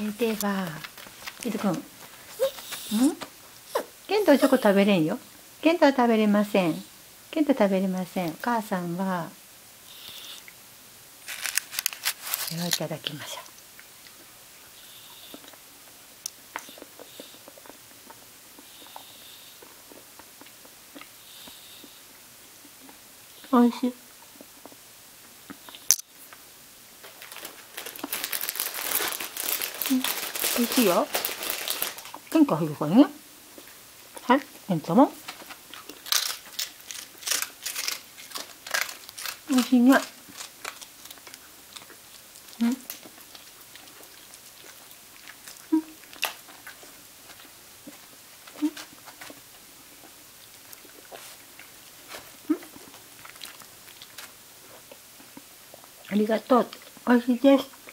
れではケントくんん？ケントチョコ食べれんよ。ケントは食べれません。ケント食べれません。お母さんは。これをいただきましょう。おいしい美味しいよ。天下入るからね。はい、天かも。美味しいね。うん。ありがとう。美味しいです。